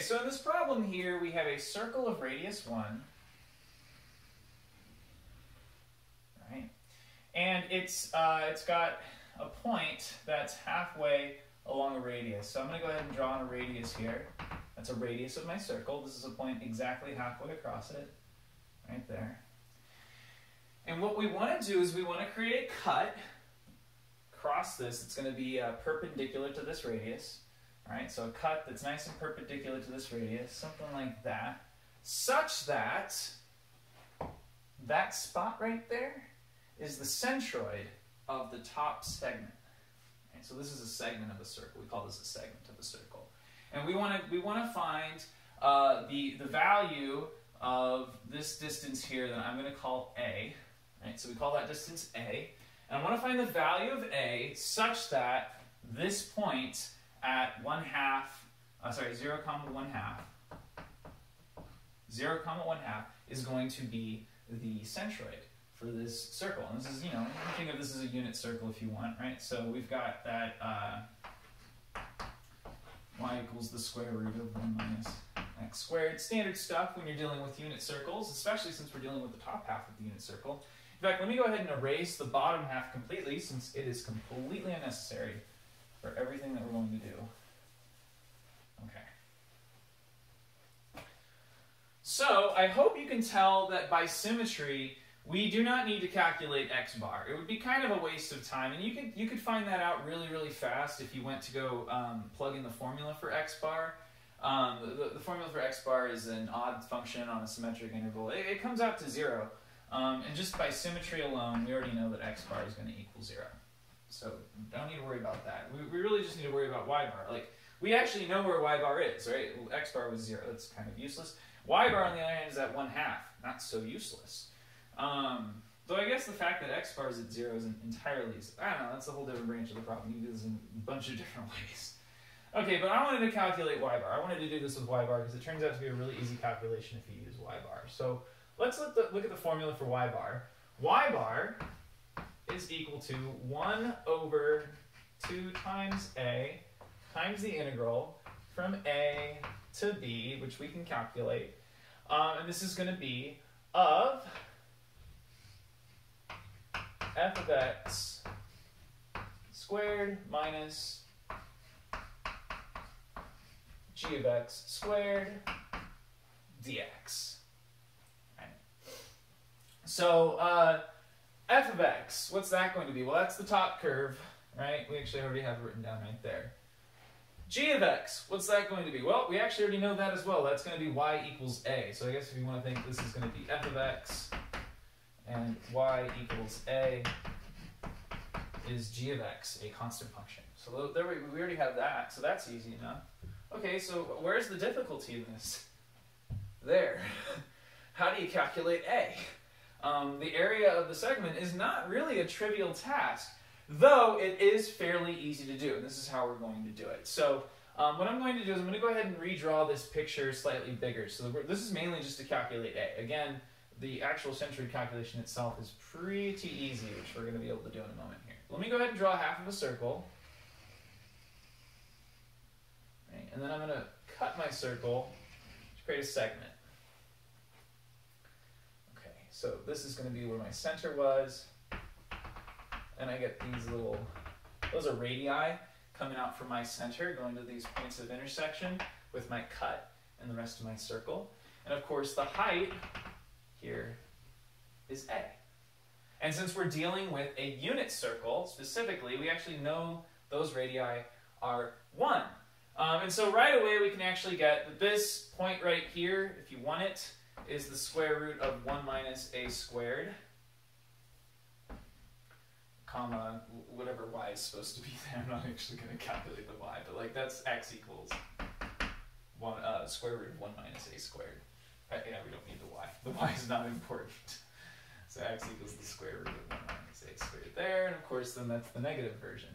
So in this problem here, we have a circle of radius 1. Right? And it's, uh, it's got a point that's halfway along a radius. So I'm going to go ahead and draw on a radius here. That's a radius of my circle. This is a point exactly halfway across it, right there. And what we want to do is we want to create a cut across this. It's going to be uh, perpendicular to this radius. Right, so a cut that's nice and perpendicular to this radius, something like that, such that that spot right there is the centroid of the top segment. Right, so this is a segment of a circle. We call this a segment of a circle. And we want to we want to find uh, the the value of this distance here that I'm going to call a. Right, so we call that distance a. And I want to find the value of a such that this point at 1 half, uh, sorry, 0 comma 1 half, 0 comma 1 half is going to be the centroid for this circle. And this is, you know, you think of this as a unit circle if you want, right? So we've got that uh, y equals the square root of 1 minus x squared. Standard stuff when you're dealing with unit circles, especially since we're dealing with the top half of the unit circle. In fact, let me go ahead and erase the bottom half completely since it is completely unnecessary for everything that we're going to do. Okay. So I hope you can tell that by symmetry, we do not need to calculate x bar. It would be kind of a waste of time, and you could you could find that out really really fast if you went to go um, plug in the formula for x bar. Um, the, the, formula for x bar is an odd function on a symmetric interval. It, it comes out to zero, um, and just by symmetry alone, we already know that x bar is going to equal zero. So don't need to worry about that. We, we really just need to worry about y bar. Like, we actually know where y bar is, right? X bar was zero, that's kind of useless. Y bar, on the other hand, is at one half. Not so useless. Um, though I guess the fact that x bar is at zero isn't entirely, I don't know, that's a whole different branch of the problem. You do this in a bunch of different ways. Okay, but I wanted to calculate y bar. I wanted to do this with y bar because it turns out to be a really easy calculation if you use y bar. So let's look, the, look at the formula for y bar. y bar is equal to 1 over 2 times a times the integral from a to b, which we can calculate. Um, and this is going to be of f of x squared minus g of x squared dx. Right. So, uh, f of x, what's that going to be? Well, that's the top curve, right? We actually already have it written down right there. g of x, what's that going to be? Well, we actually already know that as well. That's going to be y equals a. So I guess if you want to think this is going to be f of x and y equals a is g of x, a constant function. So there we, we already have that, so that's easy enough. Okay, so where's the difficulty in this? There. How do you calculate a? Um, the area of the segment is not really a trivial task, though it is fairly easy to do. And this is how we're going to do it. So um, what I'm going to do is I'm going to go ahead and redraw this picture slightly bigger. So this is mainly just to calculate A. Again, the actual centroid calculation itself is pretty easy, which we're going to be able to do in a moment here. Let me go ahead and draw half of a circle. Right, and then I'm going to cut my circle to create a segment. So this is going to be where my center was. And I get these little, those are radii coming out from my center, going to these points of intersection with my cut and the rest of my circle. And of course, the height here is A. And since we're dealing with a unit circle specifically, we actually know those radii are 1. Um, and so right away we can actually get this point right here, if you want it, is the square root of 1 minus a squared, comma, whatever y is supposed to be there. I'm not actually going to calculate the y, but like that's x equals one uh, square root of 1 minus a squared. Uh, yeah, we don't need the y. The y is not important. So x equals the square root of 1 minus a squared there, and of course then that's the negative version.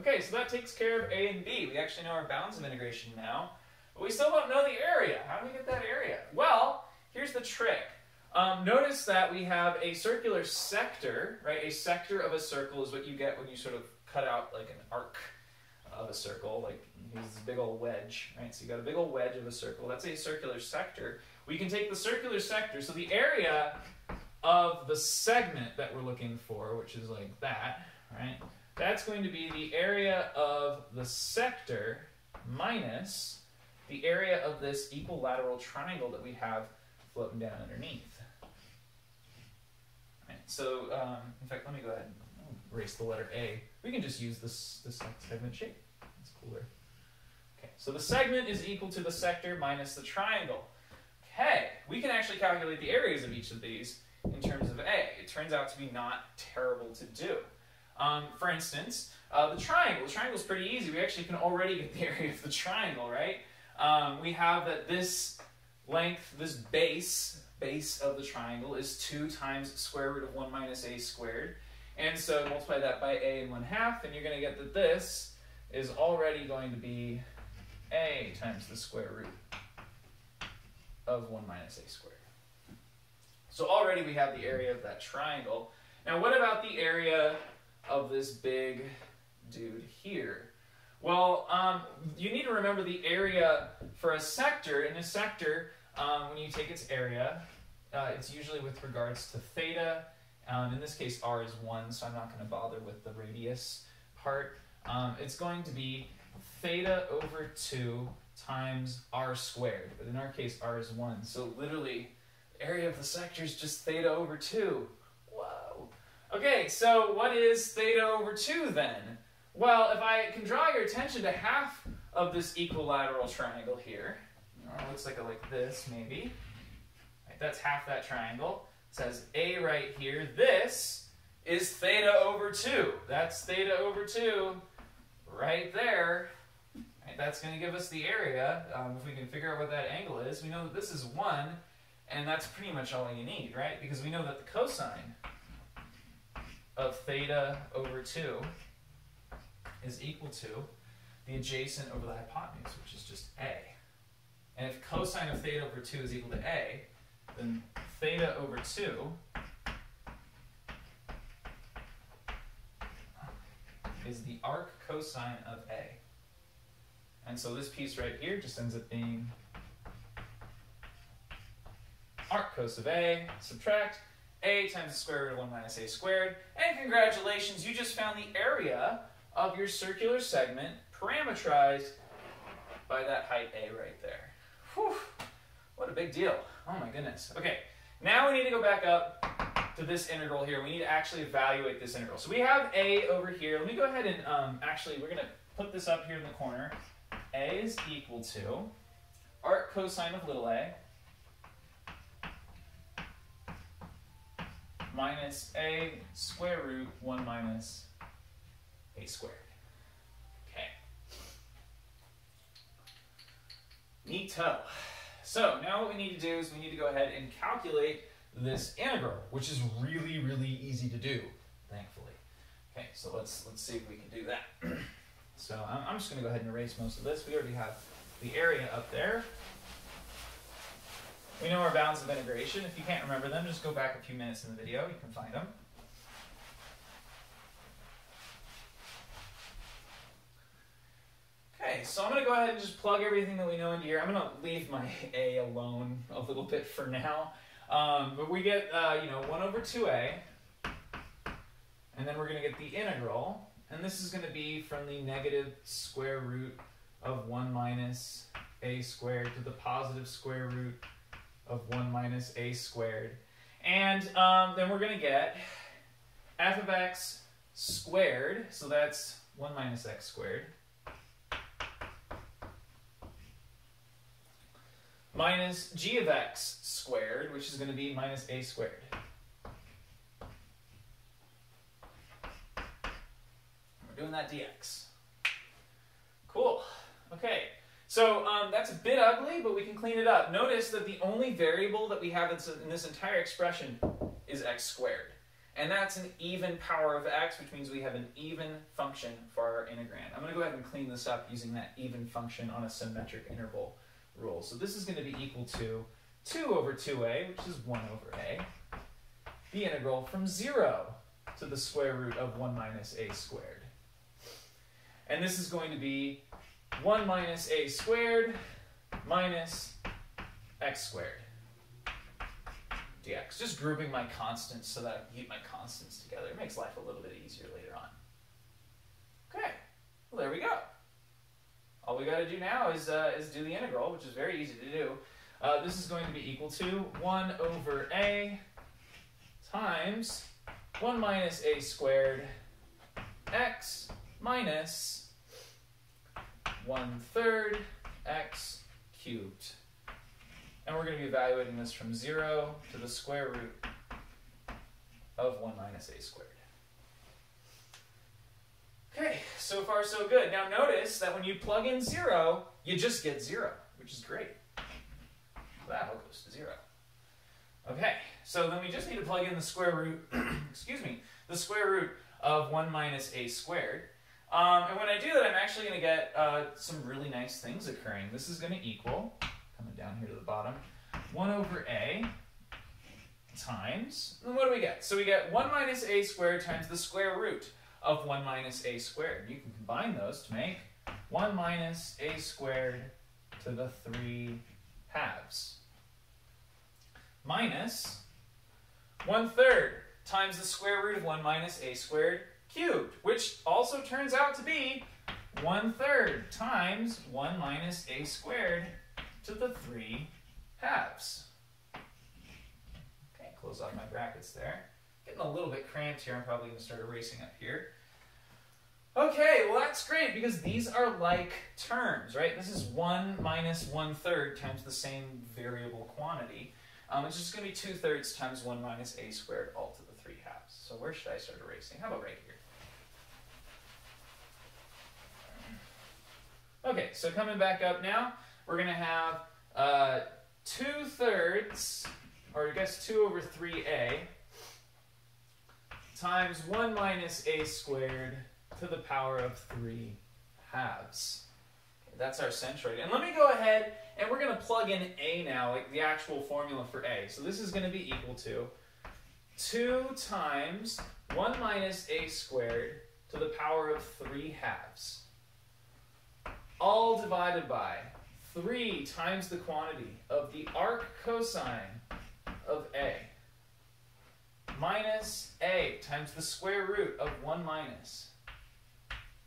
Okay, so that takes care of a and b. We actually know our bounds of integration now. But we still don't know the area. How do we get that area? Well, here's the trick. Um, notice that we have a circular sector, right? A sector of a circle is what you get when you sort of cut out like an arc. of a circle, like here's this big old wedge, right? So you got a big old wedge of a circle. That's a circular sector. We can take the circular sector, so the area of the segment that we're looking for, which is like that, right? That's going to be the area of the sector minus the area of this equilateral triangle that we have floating down underneath. Right, so, um, in fact, let me go ahead and erase the letter A. We can just use this, this segment shape. It's cooler. Okay, so the segment is equal to the sector minus the triangle. Okay, we can actually calculate the areas of each of these in terms of A. It turns out to be not terrible to do. Um, for instance, uh, the triangle. The triangle is pretty easy. We actually can already get the area of the triangle, right? Um, we have that this length, this base, base of the triangle is 2 times square root of 1 minus a squared. And so multiply that by a and 1 half, and you're going to get that this is already going to be a times the square root of 1 minus a squared. So already we have the area of that triangle. Now what about the area of this big dude here? Well, um, you need to remember the area for a sector. In a sector, um, when you take its area, uh, it's usually with regards to theta. Um, in this case, r is 1, so I'm not going to bother with the radius part. Um, it's going to be theta over 2 times r squared. But in our case, r is 1. So literally, area of the sector is just theta over 2. Whoa. Okay, so what is theta over 2 then? Well, if I can draw your attention to half of this equilateral triangle here, it looks like a, like this maybe. Right, that's half that triangle. It says A right here. This is theta over 2. That's theta over 2 right there. Right, that's going to give us the area. Um, if we can figure out what that angle is, we know that this is 1, and that's pretty much all you need, right? Because we know that the cosine of theta over 2 is equal to the adjacent over the hypotenuse, which is just a. And if cosine of theta over 2 is equal to a, then theta over 2 is the arc cosine of a. And so this piece right here just ends up being arc cos of a, subtract a times the square root of 1 minus a squared, and congratulations, you just found the area of your circular segment parametrized by that height A right there. Whew, what a big deal. Oh my goodness. Okay, now we need to go back up to this integral here. We need to actually evaluate this integral. So we have A over here. Let me go ahead and um, actually, we're going to put this up here in the corner. A is equal to arc cosine of little a minus a square root 1 minus a squared. Okay. Neato. So now what we need to do is we need to go ahead and calculate this integral, which is really, really easy to do, thankfully. Okay, so let's let's see if we can do that. so I'm, I'm just going to go ahead and erase most of this. We already have the area up there. We know our bounds of integration. If you can't remember them, just go back a few minutes in the video. You can find them. Okay, so I'm going to go ahead and just plug everything that we know into here. I'm going to leave my a alone a little bit for now. Um, but we get, uh, you know, 1 over 2a. And then we're going to get the integral. And this is going to be from the negative square root of 1 minus a squared to the positive square root of 1 minus a squared. And um, then we're going to get f of x squared. So that's 1 minus x squared minus g of x squared, which is going to be minus a squared. We're doing that dx. Cool. Okay, so um, that's a bit ugly, but we can clean it up. Notice that the only variable that we have in this entire expression is x squared. And that's an even power of x, which means we have an even function for our integrand. I'm going to go ahead and clean this up using that even function on a symmetric interval rule. So this is going to be equal to 2 over 2a, which is 1 over a, the integral from 0 to the square root of 1 minus a squared. And this is going to be 1 minus a squared minus x squared dx. Just grouping my constants so that I can keep my constants together. It makes life a little bit easier later on. Okay, well there we go. All we got to do now is, uh, is do the integral, which is very easy to do. Uh, this is going to be equal to 1 over a times 1 minus a squared x minus 1 third x cubed. And we're going to be evaluating this from 0 to the square root of 1 minus a squared. Okay, so far so good. Now notice that when you plug in 0, you just get 0, which is great. That all goes to 0. Okay, so then we just need to plug in the square root, excuse me, the square root of 1 minus a squared. Um, and when I do that, I'm actually going to get uh, some really nice things occurring. This is going to equal, coming down here to the bottom, 1 over a times, and what do we get? So we get 1 minus a squared times the square root of 1 minus a squared. You can combine those to make 1 minus a squared to the 3 halves minus 1 third times the square root of 1 minus a squared cubed, which also turns out to be 1 third times 1 minus a squared to the 3 halves. Okay, close off my brackets there. Getting a little bit cramped here. I'm probably going to start erasing up here. Okay, well that's great because these are like terms, right? This is 1 minus 1 third times the same variable quantity. Um, it's just going to be 2 thirds times 1 minus a squared all to the 3 halves. So where should I start erasing? How about right here? Okay, so coming back up now, we're going to have uh, 2 thirds, or I guess 2 over 3a, times 1 minus a squared to the power of 3 halves. Okay, that's our centroid. And let me go ahead and we're going to plug in a now, like the actual formula for a. So this is going to be equal to 2 times 1 minus a squared to the power of 3 halves. All divided by 3 times the quantity of the arc cosine of a minus a times the square root of 1 minus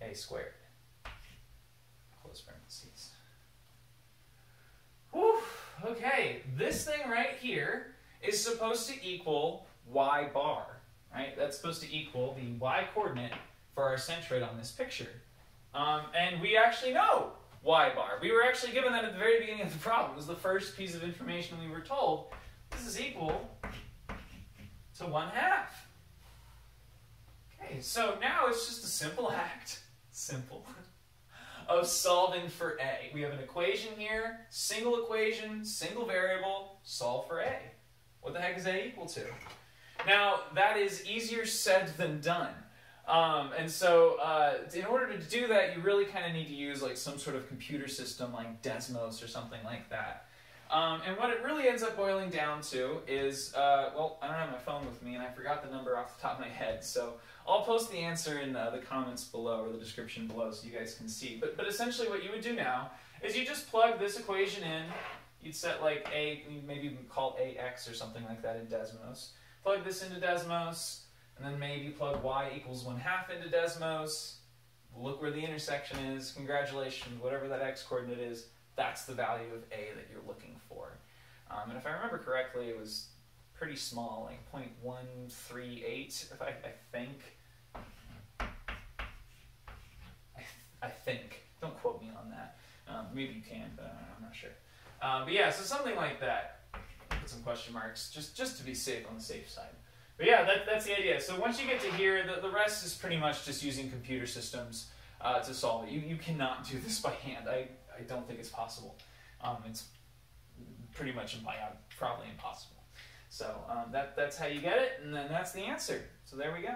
a squared. Close parentheses. Whew, okay, this thing right here is supposed to equal y bar, right? That's supposed to equal the y coordinate for our centroid on this picture. Um, and we actually know y bar. We were actually given that at the very beginning of the problem. It was the first piece of information we were told. This is equal to 1 half. Okay, so now it's just a simple act. Simple of solving for A. We have an equation here, single equation, single variable, solve for A. What the heck is A equal to? Now, that is easier said than done. Um, and so, uh, in order to do that, you really kind of need to use like some sort of computer system like Desmos or something like that. Um, and what it really ends up boiling down to is, uh, well, I don't have my phone with me and I forgot the number off the top of my head, so I'll post the answer in uh, the comments below or the description below so you guys can see. But, but essentially what you would do now is you just plug this equation in. You'd set like a, maybe call ax or something like that in Desmos. Plug this into Desmos, and then maybe plug y equals 1 half into Desmos. Look where the intersection is. Congratulations, whatever that x coordinate is, that's the value of a that you're looking for. Um, and if I remember correctly, it was pretty small, like 0.138, if I, I think. I think. Don't quote me on that. Um, maybe you can, but I'm not sure. Um, but yeah, so something like that. Put some question marks, just just to be safe on the safe side. But yeah, that, that's the idea. So once you get to here, the, the rest is pretty much just using computer systems uh, to solve it. You, you cannot do this by hand. I, I don't think it's possible. Um, it's pretty much probably impossible. So um, that, that's how you get it, and then that's the answer. So there we go.